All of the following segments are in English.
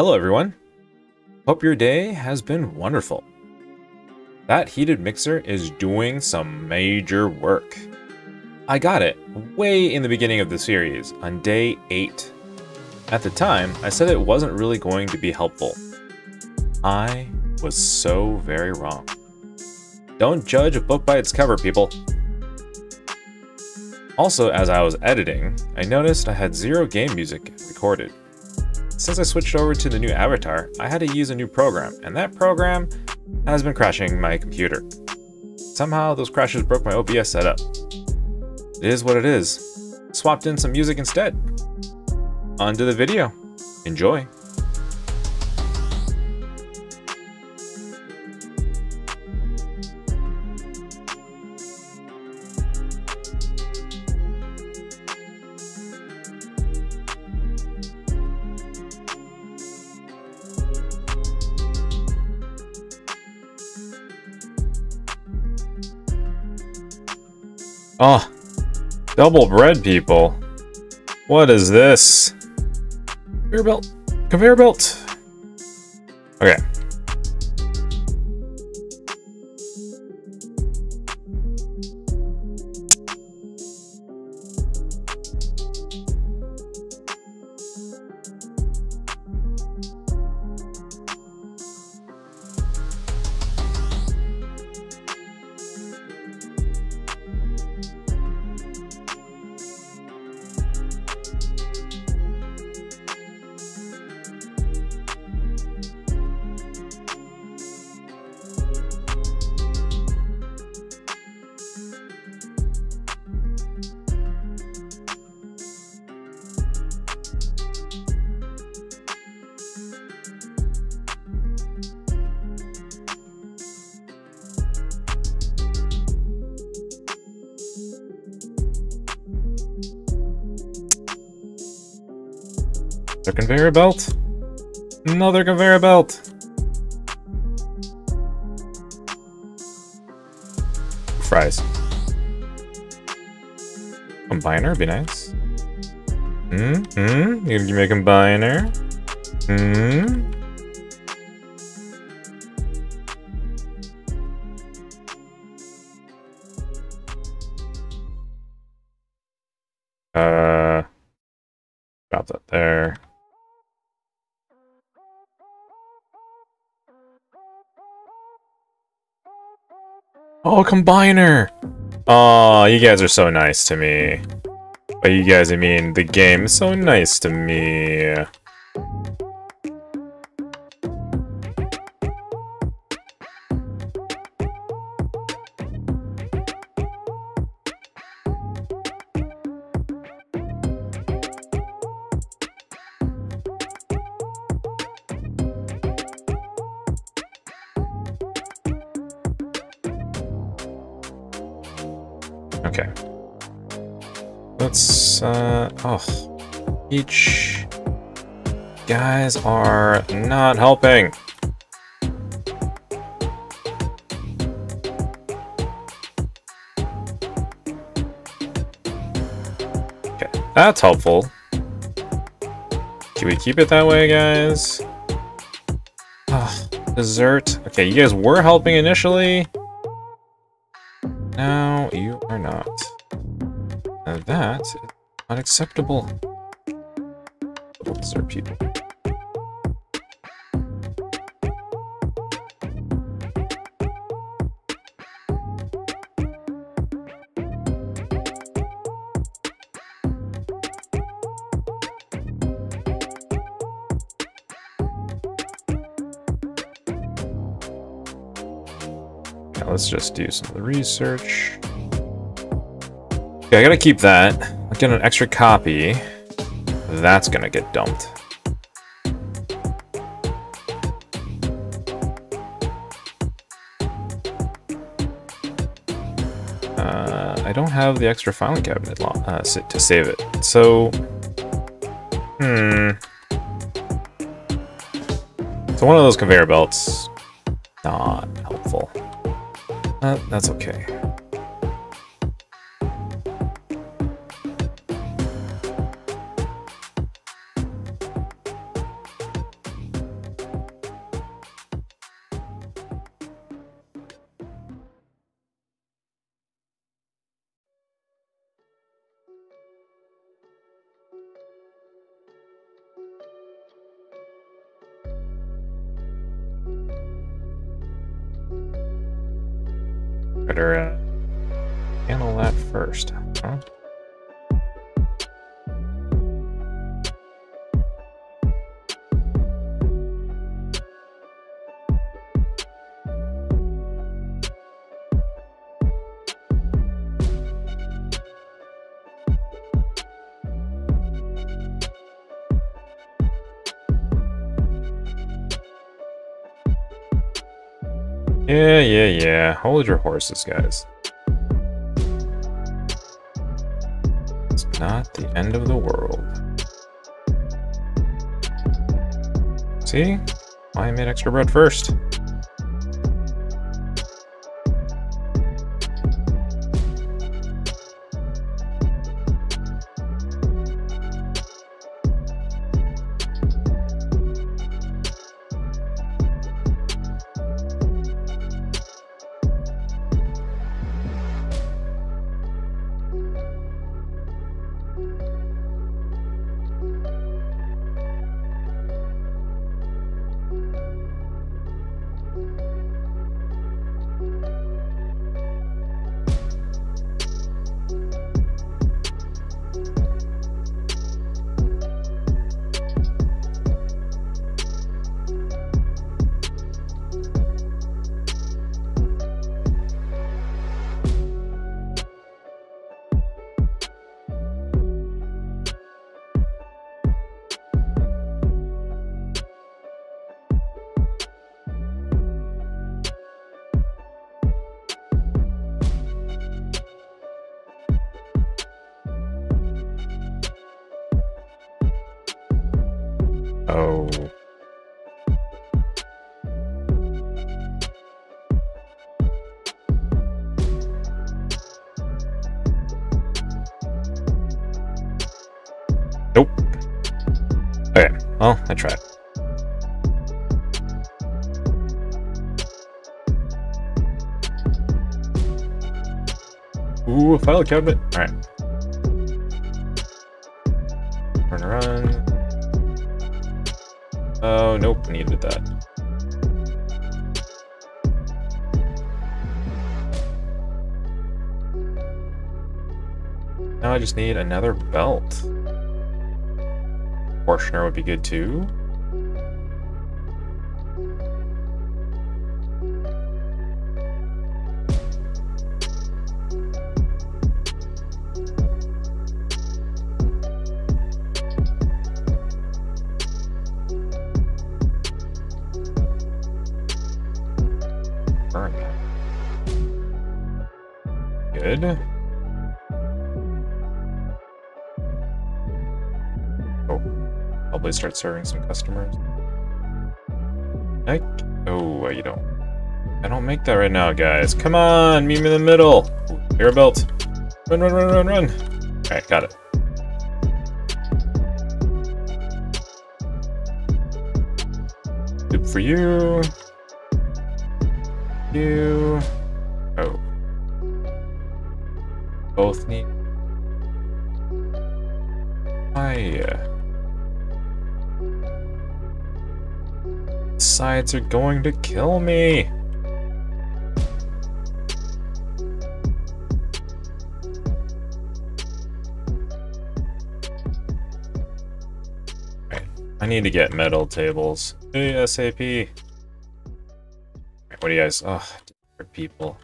Hello everyone. Hope your day has been wonderful. That heated mixer is doing some major work. I got it way in the beginning of the series, on day 8. At the time, I said it wasn't really going to be helpful. I was so very wrong. Don't judge a book by its cover, people. Also, as I was editing, I noticed I had zero game music recorded. Since I switched over to the new avatar, I had to use a new program, and that program has been crashing my computer. Somehow, those crashes broke my OBS setup. It is what it is. Swapped in some music instead. On to the video. Enjoy. Oh, double bread people. What is this? Conveyor belt. Conveyor belt. Okay. A conveyor belt? Another conveyor belt! Fries. Combiner be nice. Hmm? Hmm? You gonna give me a combiner? Hmm? Combiner! Oh, you guys are so nice to me. By you guys, I mean the game is so nice to me. Oh. Each guys are not helping. Okay, that's helpful. Do we keep it that way, guys? Oh, dessert. Okay, you guys were helping initially. Now you are not. Now that unacceptable. Little dessert people. Let's just do some of the research. Okay, I gotta keep that. I'll get an extra copy. That's gonna get dumped. Uh, I don't have the extra filing cabinet uh, to save it, so... Hmm... So one of those conveyor belts, not helpful. Uh, that's okay. Better uh, handle that first, huh? Yeah, yeah, yeah. Hold your horses, guys. It's not the end of the world. See? I made extra bread first. Well, I tried. Ooh, a file cabinet. Alright. Run, around. Oh, nope, needed that. Now I just need another belt. Portioner would be good too. Burn. Good. Probably start serving some customers. I, oh, you don't. I don't make that right now, guys. Come on, meet me in the middle. Air belt. Run, run, run, run, run. Alright, got it. Soup for you. You. Oh. Both need. I. Sides are going to kill me. I need to get metal tables. ASAP. What do you guys? Oh, different people.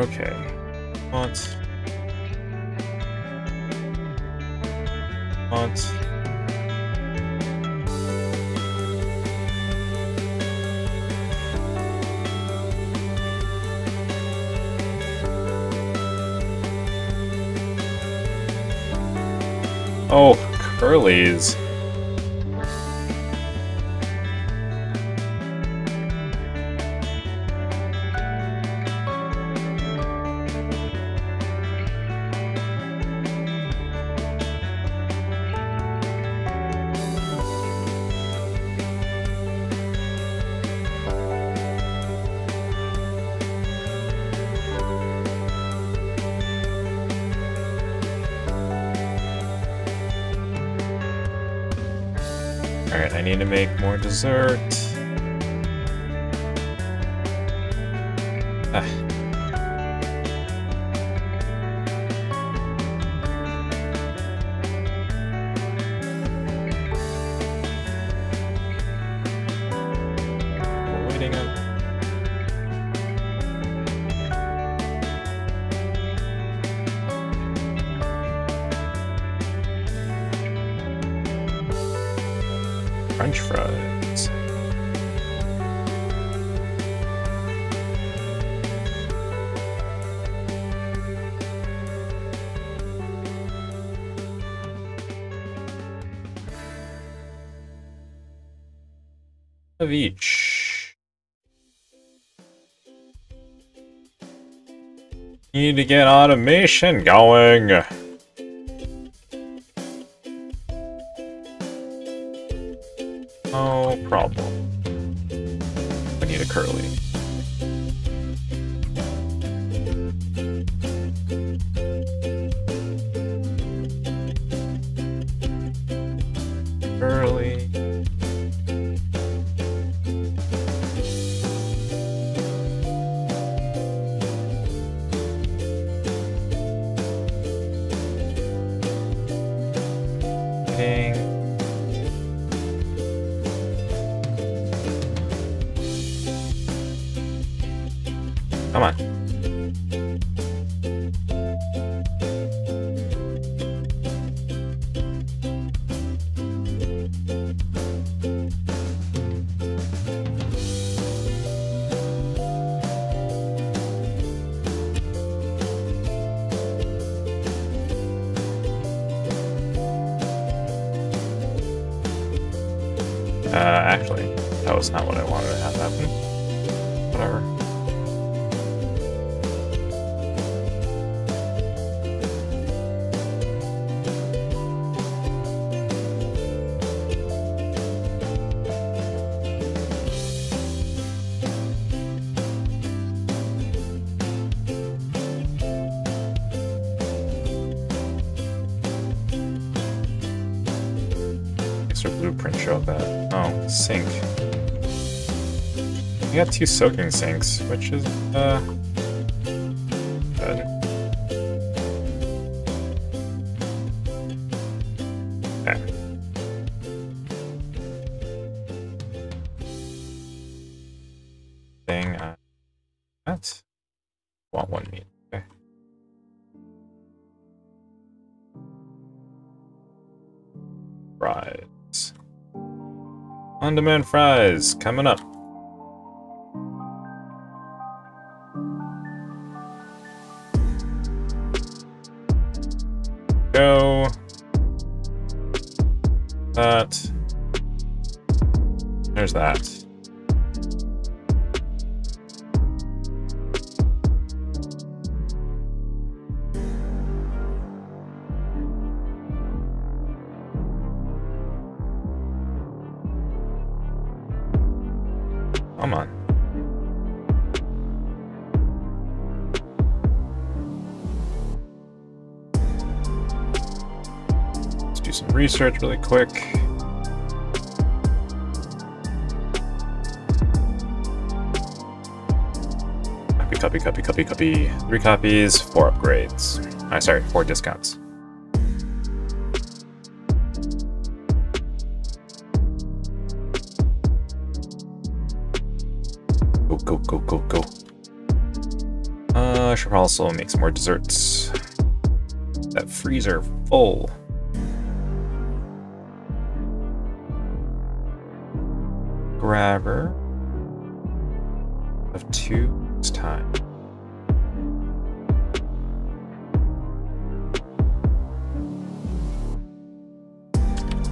Okay. What? Oh, curlies. Alright, I need to make more dessert. Ah. Of each. Need to get automation going. No problem. I need a curly. Sink. We got two soaking sinks, which is, uh... Good. Okay. Thing, uh... Want one meat. Okay. Fries. On-demand fries coming up. Go. That. There's that. Come on. Let's do some research really quick. Copy, copy, copy, copy, copy. Three copies, four upgrades. I sorry, four discounts. Go, go, go, go. Uh, I should also make some more desserts. That freezer full. Grabber of two this time.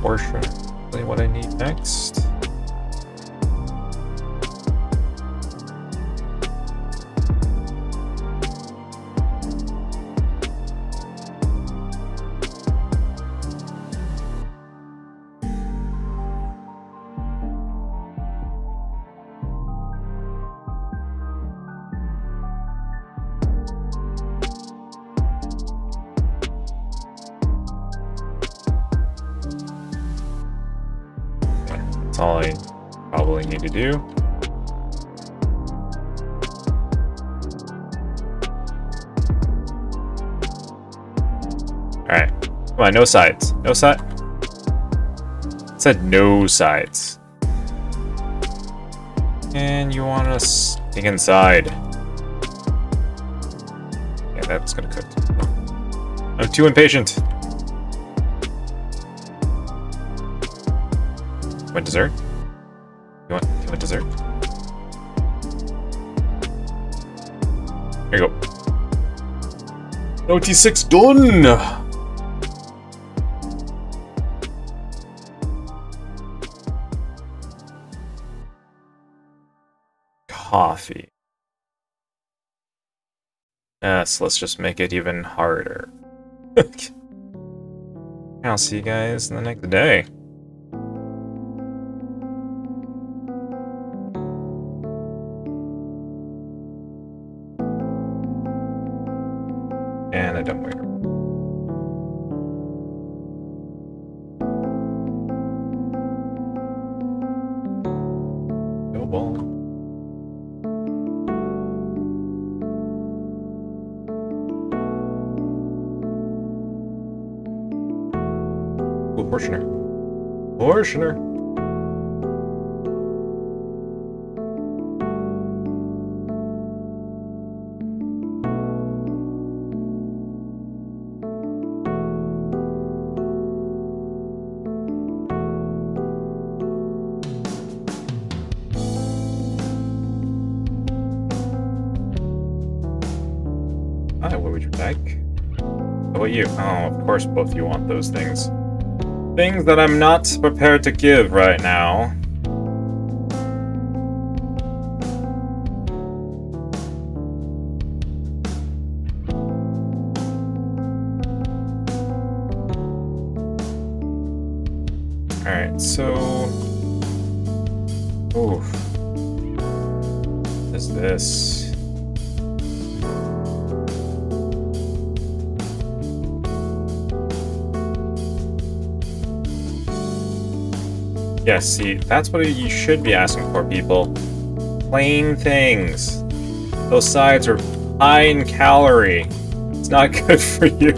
Portion, what I need next. Probably need to do. Alright. Come on, no sides. No side. said no sides. And you want to stick inside. Yeah, that's gonna cook. I'm too impatient. Want dessert? 96 done! Coffee. Yes, let's just make it even harder. I'll see you guys in the next day. Portioner. Hi, what would you like? How about you? Oh, of course both you want those things. Things that I'm not prepared to give right now. Alright, so... Oof. What is this? Yeah, see, that's what you should be asking for, people. Plain things. Those sides are high in calorie. It's not good for you.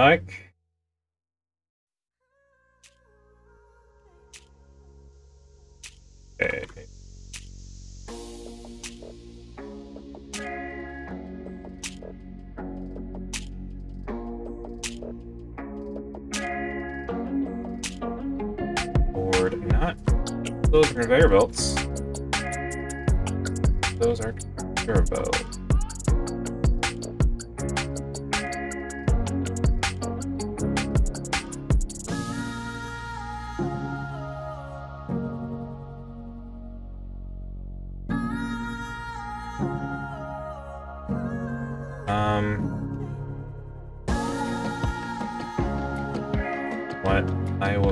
Like. Board not. Those are conveyor belts. Those are conveyor belts.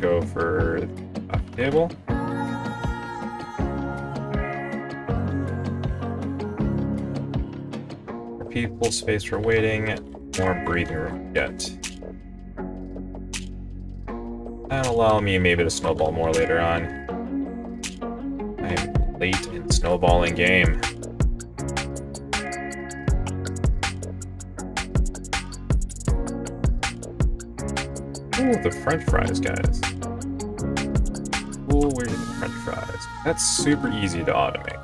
Go for a table. More people, space for waiting, more breathing room get. That'll allow me maybe to snowball more later on. I'm late in snowballing game. Ooh, the french fries, guys. Ooh, where's the french fries? That's super easy to automate.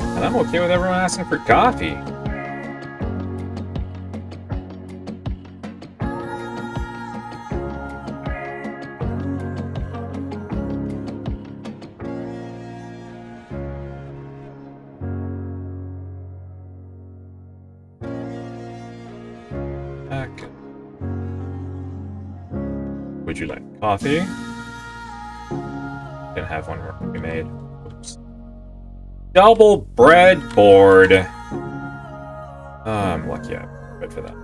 And I'm okay with everyone asking for coffee. Coffee? Didn't have one we made. Oops. Double breadboard. Uh, I'm lucky I'm good for that.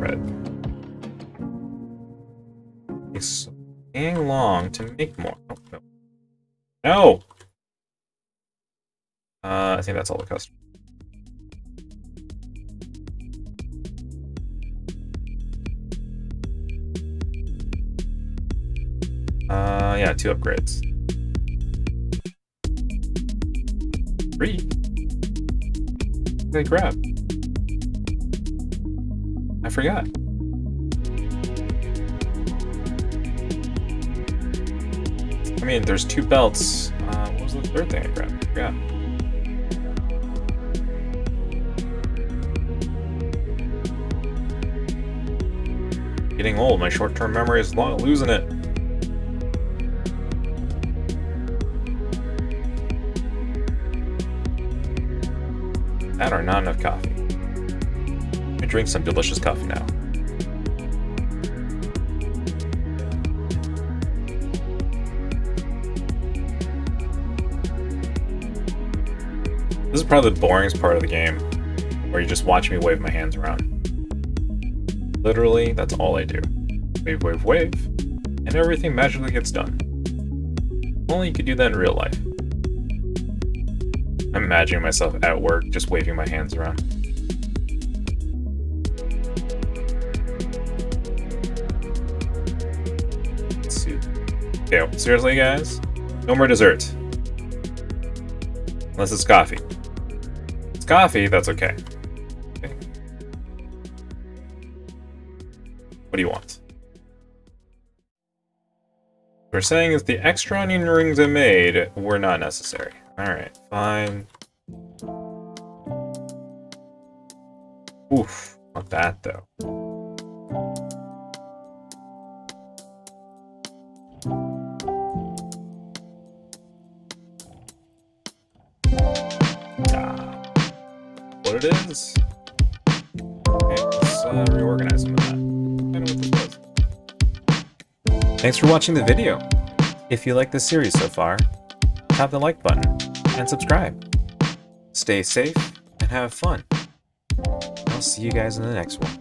Bread. Long to make more. No. Uh, I think that's all the custom. Uh, yeah, two upgrades. Three. Okay, crap. I forgot. I mean, there's two belts. Uh, what was the third thing I grabbed? I forgot. Getting old. My short-term memory is lo losing it. That or not enough coffee. I drink some delicious coffee now. This is probably the boringest part of the game, where you just watch me wave my hands around. Literally, that's all I do. Wave, wave, wave, and everything magically gets done. Only you could do that in real life. I'm imagining myself at work just waving my hands around. Okay, seriously guys? No more dessert. Unless it's coffee. Coffee, that's okay. okay. What do you want? We're saying is the extra onion rings I made were not necessary. Alright, fine. Oof, not that though. It is? Okay, let's uh, reorganize some of that. Thanks for watching the video. If you like this series so far, tap the like button and subscribe. Stay safe and have fun. I'll see you guys in the next one.